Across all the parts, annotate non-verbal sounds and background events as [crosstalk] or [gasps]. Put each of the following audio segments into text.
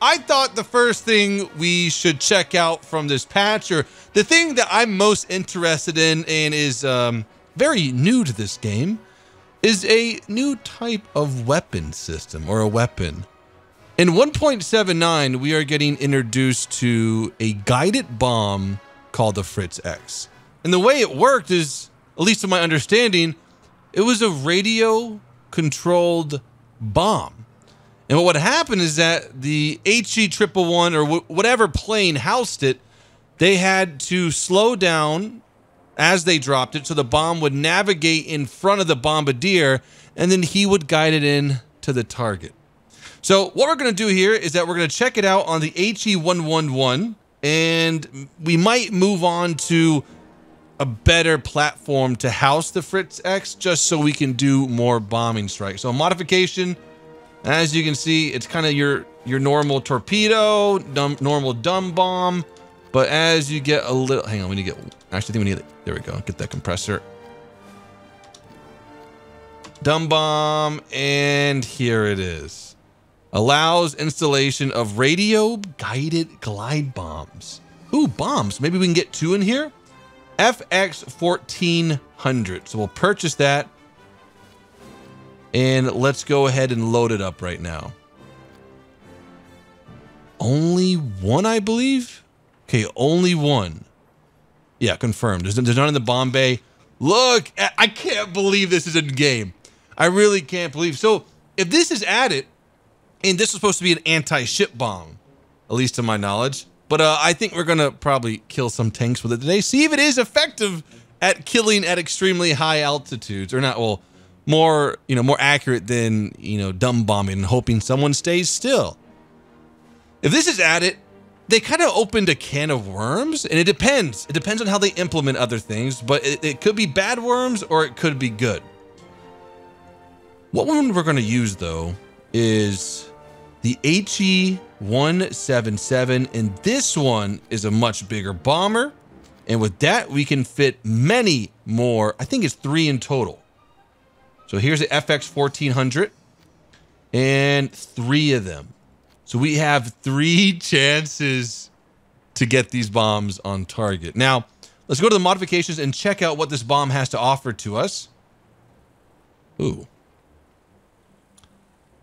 I thought the first thing we should check out from this patch, or the thing that I'm most interested in and is um, very new to this game, is a new type of weapon system or a weapon. In 1.79, we are getting introduced to a guided bomb called the Fritz X. And the way it worked is, at least to my understanding, it was a radio controlled bomb. And what happened is that the HE triple one or whatever plane housed it, they had to slow down as they dropped it so the bomb would navigate in front of the bombardier and then he would guide it in to the target. So what we're going to do here is that we're going to check it out on the HE111 and we might move on to a better platform to house the Fritz X just so we can do more bombing strikes. So modification, as you can see, it's kind of your your normal torpedo, dumb, normal dumb bomb. But as you get a little, hang on, we need to get, actually I think we need, there we go, get that compressor. Dumb bomb, and here it is. Allows installation of radio guided glide bombs. Ooh, bombs. Maybe we can get two in here? FX 1400. So we'll purchase that. And let's go ahead and load it up right now. Only one, I believe? Okay, only one. Yeah, confirmed. There's, there's none in the bomb bay. Look, I can't believe this is in game. I really can't believe. So if this is added, and this is supposed to be an anti-ship bomb, at least to my knowledge, but uh, I think we're going to probably kill some tanks with it today. See if it is effective at killing at extremely high altitudes. Or not, well, more, you know, more accurate than, you know, dumb bombing and hoping someone stays still. If this is at it, they kind of opened a can of worms. And it depends. It depends on how they implement other things. But it, it could be bad worms or it could be good. What one we're going to use, though, is the HE 177 and this one is a much bigger bomber and with that we can fit many more i think it's three in total so here's the fx 1400 and three of them so we have three [laughs] chances to get these bombs on target now let's go to the modifications and check out what this bomb has to offer to us ooh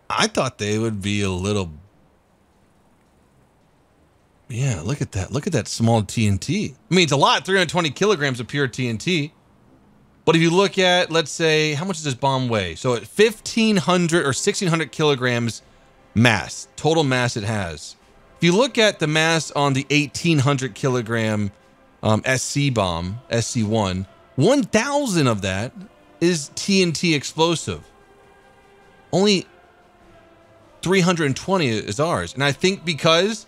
i thought they would be a little yeah, look at that. Look at that small TNT. I mean, it's a lot, 320 kilograms of pure TNT. But if you look at, let's say, how much does this bomb weigh? So at 1,500 or 1,600 kilograms mass, total mass it has. If you look at the mass on the 1,800 kilogram um, SC bomb, SC1, 1,000 of that is TNT explosive. Only 320 is ours. And I think because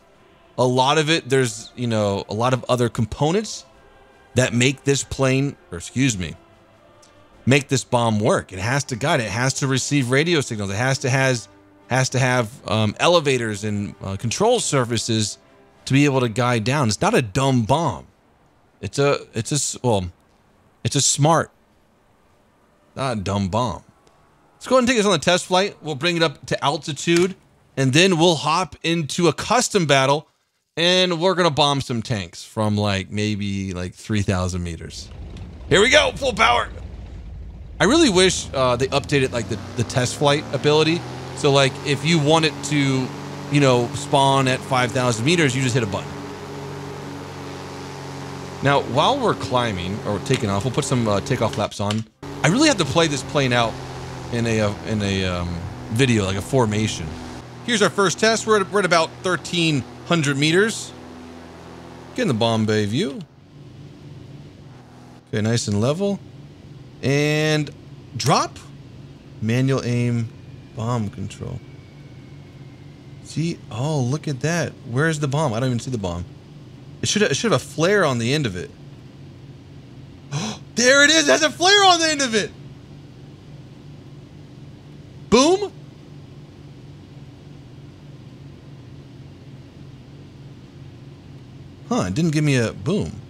a lot of it, there's, you know, a lot of other components that make this plane, or excuse me, make this bomb work. It has to guide. It has to receive radio signals. It has to has has to have um, elevators and uh, control surfaces to be able to guide down. It's not a dumb bomb. It's a it's a well, it's a smart, not a dumb bomb. Let's go ahead and take this on the test flight. We'll bring it up to altitude, and then we'll hop into a custom battle and we're gonna bomb some tanks from like maybe like 3,000 meters. Here we go, full power. I really wish uh, they updated like the, the test flight ability. So like if you want it to, you know, spawn at 5,000 meters, you just hit a button. Now, while we're climbing or taking off, we'll put some uh, takeoff flaps on. I really have to play this plane out in a uh, in a um, video, like a formation. Here's our first test. We're at, we're at about 1,300 meters. Getting the bomb bay view. Okay, nice and level. And drop. Manual aim, bomb control. See? Oh, look at that. Where's the bomb? I don't even see the bomb. It should have, it should have a flare on the end of it. Oh, [gasps] there it is. It has a flare on the end of it. Boom. Huh, it didn't give me a boom.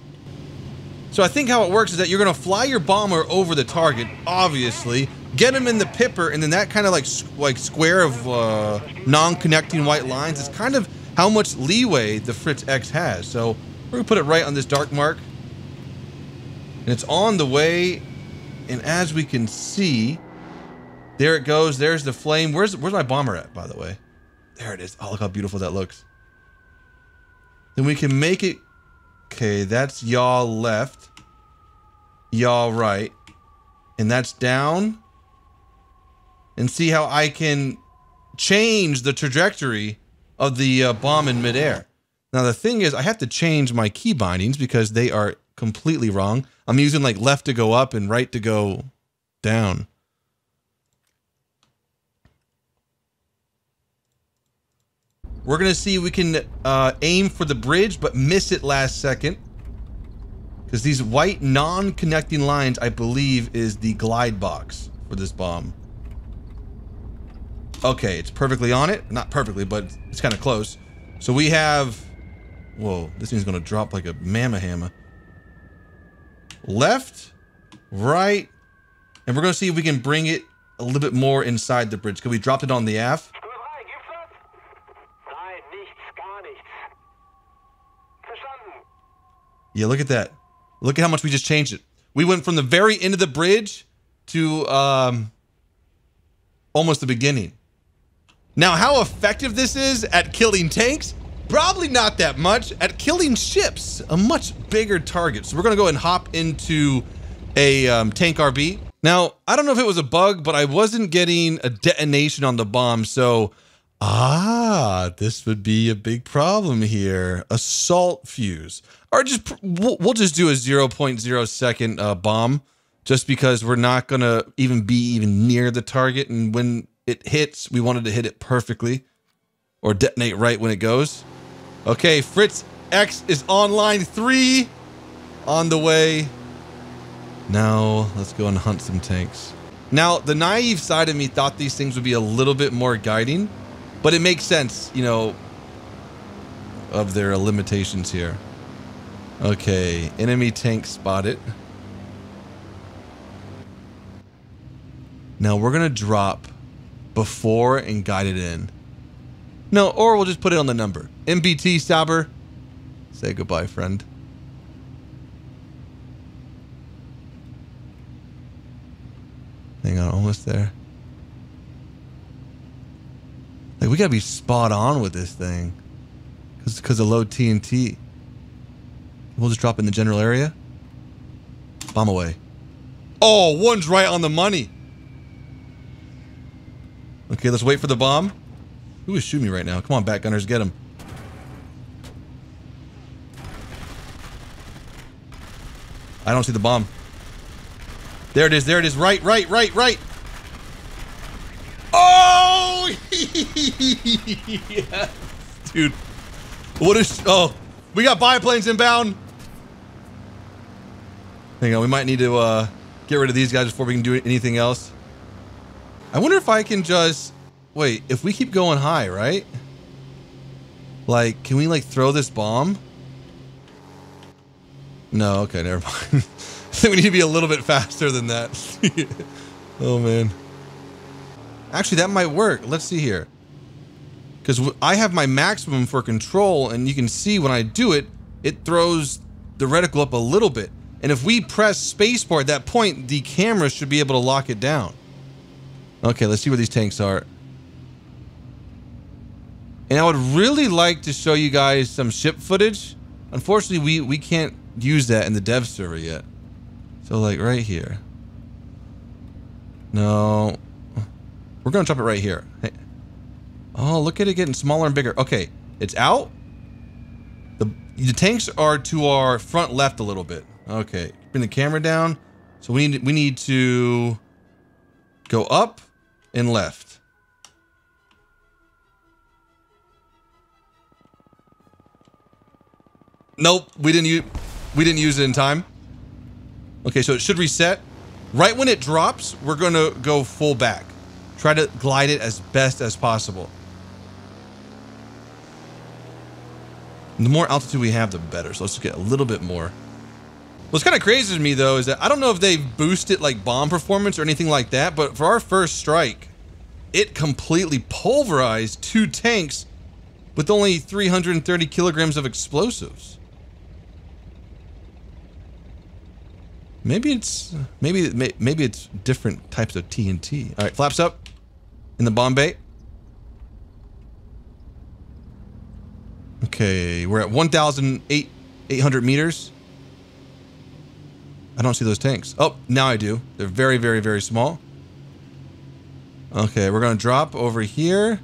So I think how it works is that you're going to fly your bomber over the target, obviously, get him in the pipper, and then that kind of like like square of uh, non-connecting white lines is kind of how much leeway the Fritz X has. So we're gonna put it right on this dark mark. And it's on the way. And as we can see, there it goes. There's the flame. Where's where's my bomber at, by the way? There it is. Oh, look how beautiful that looks. Then we can make it. Okay, that's y'all left. Y'all right. And that's down. And see how I can change the trajectory of the uh, bomb in midair. Now, the thing is, I have to change my key bindings because they are completely wrong. I'm using like left to go up and right to go down. We're going to see if we can uh, aim for the bridge, but miss it last second. Because these white non-connecting lines, I believe, is the glide box for this bomb. Okay, it's perfectly on it. Not perfectly, but it's kind of close. So we have... Whoa, this thing's going to drop like a mamma hammer. Left, right, and we're going to see if we can bring it a little bit more inside the bridge. Because we dropped it on the aft. Yeah, look at that. Look at how much we just changed it. We went from the very end of the bridge to um, almost the beginning. Now, how effective this is at killing tanks? Probably not that much. At killing ships, a much bigger target. So we're going to go and hop into a um, tank RB. Now, I don't know if it was a bug, but I wasn't getting a detonation on the bomb. So, ah, this would be a big problem here. Assault fuse. Or just we'll, we'll just do a 0.0 second uh, bomb just because we're not gonna even be even near the target. And when it hits we wanted to hit it perfectly or detonate right when it goes. Okay fritz x is on line three on the way. Now let's go and hunt some tanks. Now the naive side of me thought these things would be a little bit more guiding but it makes sense you know of their limitations here Okay, enemy tank spotted. Now we're gonna drop before and guide it in. No, or we'll just put it on the number. MBT Sauber. Say goodbye, friend. Hang on, almost there. Like we gotta be spot on with this thing. Cause, cause of low TNT. We'll just drop in the general area. Bomb away. Oh, one's right on the money. Okay, let's wait for the bomb. Who is shooting me right now? Come on, back gunners, get him. I don't see the bomb. There it is, there it is. Right, right, right, right. Oh! Yes. [laughs] Dude. What is... Oh. We got biplanes inbound. Hang on, we might need to uh, get rid of these guys before we can do anything else. I wonder if I can just... Wait, if we keep going high, right? Like, can we, like, throw this bomb? No, okay, never mind. [laughs] I think we need to be a little bit faster than that. [laughs] oh, man. Actually, that might work. Let's see here. Because I have my maximum for control, and you can see when I do it, it throws the reticle up a little bit. And if we press spacebar at that point, the camera should be able to lock it down. Okay, let's see where these tanks are. And I would really like to show you guys some ship footage. Unfortunately, we, we can't use that in the dev server yet. So like right here. No. We're going to drop it right here. Hey. Oh, look at it getting smaller and bigger. Okay, it's out. The, the tanks are to our front left a little bit. Okay, bring the camera down. So we need we need to go up and left. Nope, we didn't use we didn't use it in time. Okay, so it should reset. Right when it drops, we're to go full back. Try to glide it as best as possible. The more altitude we have, the better. So let's get a little bit more. What's kind of crazy to me though is that I don't know if they've boosted like bomb performance or anything like that, but for our first strike, it completely pulverized two tanks with only 330 kilograms of explosives. Maybe it's maybe maybe it's different types of TNT. All right, flaps up in the bomb bay. Okay, we're at 1,800 meters. I don't see those tanks. Oh, now I do. They're very, very, very small. Okay, we're going to drop over here.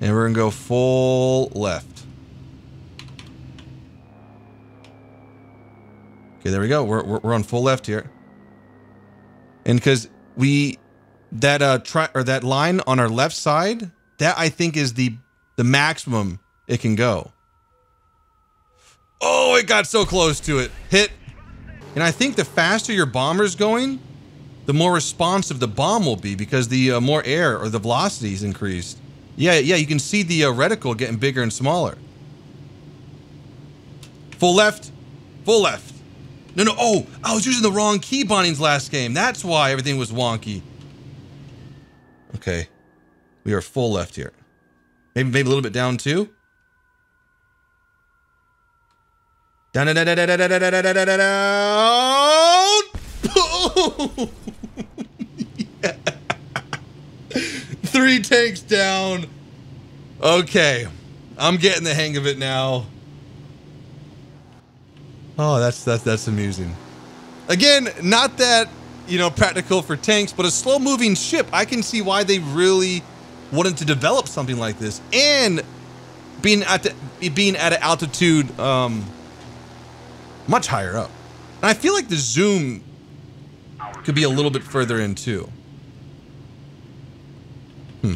And we're going to go full left. Okay, there we go. We're, we're, we're on full left here. And because we, that, uh, try, or that line on our left side, that I think is the, the maximum it can go. Oh, it got so close to it. Hit. And I think the faster your bomber's going, the more responsive the bomb will be because the uh, more air or the velocity is increased. Yeah, yeah, you can see the uh, reticle getting bigger and smaller. Full left, full left. No, no, oh, I was using the wrong key bindings last game. That's why everything was wonky. Okay, we are full left here. Maybe, maybe a little bit down too. Down, down, down, down, down, down, down, down. Three takes down. Okay. I'm getting the hang of it now. Oh, that's that's that's amusing. Again, not that, you know, practical for tanks, but a slow-moving ship, I can see why they really wanted to develop something like this. And being at the, being at an altitude um much higher up. And I feel like the zoom could be a little bit further in too. Hmm.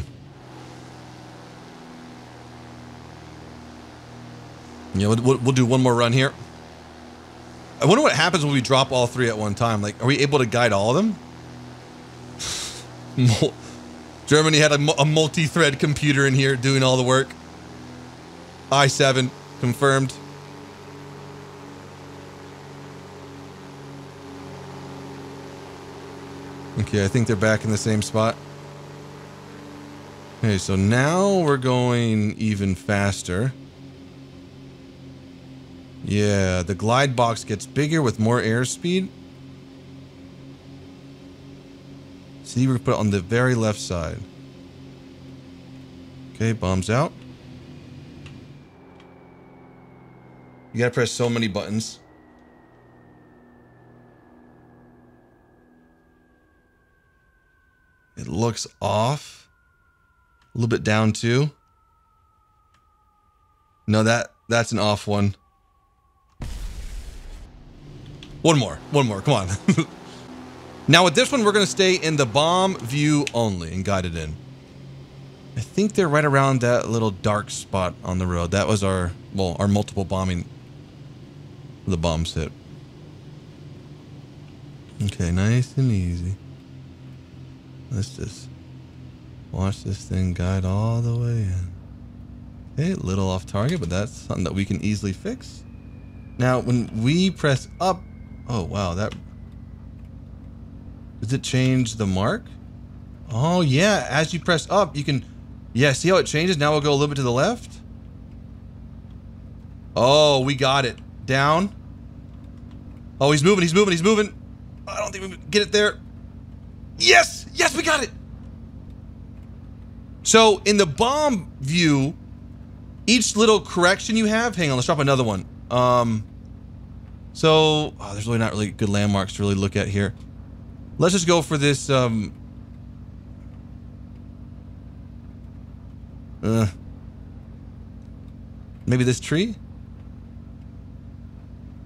Yeah, we'll, we'll do one more run here. I wonder what happens when we drop all three at one time. Like, are we able to guide all of them? [laughs] Germany had a, a multi-thread computer in here doing all the work. I-7, confirmed. Okay, I think they're back in the same spot. Okay, so now we're going even faster. Yeah, the glide box gets bigger with more airspeed. See, we're put it on the very left side. Okay, bombs out. You gotta press so many buttons. It looks off. A little bit down too. No, that that's an off one. One more. One more. Come on. [laughs] now with this one, we're to stay in the bomb view only and guide it in. I think they're right around that little dark spot on the road. That was our, well, our multiple bombing. The bombs hit. Okay, nice and easy. Let's just watch this thing guide all the way in. Okay, a little off target, but that's something that we can easily fix. Now, when we press up, oh wow, that, does it change the mark? Oh yeah, as you press up, you can, yeah, see how it changes? Now we'll go a little bit to the left. Oh, we got it. Down. Oh, he's moving, he's moving, he's moving. I don't think we get it there. Yes! Yes, we got it! So in the bomb view, each little correction you have, hang on, let's drop another one. Um, so, oh, there's really not really good landmarks to really look at here. Let's just go for this, um, uh, maybe this tree?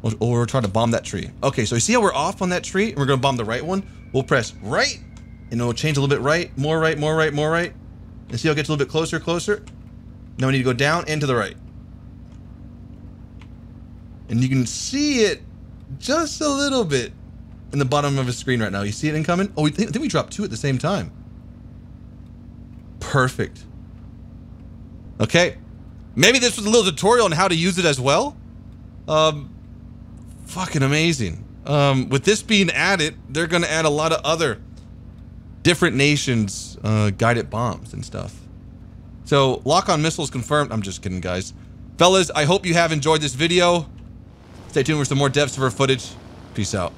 Or, we're trying to bomb that tree. Okay, so you see how we're off on that tree and we're gonna bomb the right one? We'll press right, and it'll change a little bit right, more right, more right, more right. And see how it gets a little bit closer, closer. Now we need to go down and to the right. And you can see it just a little bit in the bottom of the screen right now. You see it incoming? Oh, I think we dropped two at the same time. Perfect. Okay. Maybe this was a little tutorial on how to use it as well. Um, fucking amazing um, with this being added, they're going to add a lot of other different nations uh, guided bombs and stuff. So lock-on missiles confirmed. I'm just kidding, guys. Fellas, I hope you have enjoyed this video. Stay tuned for some more Dev Server footage. Peace out.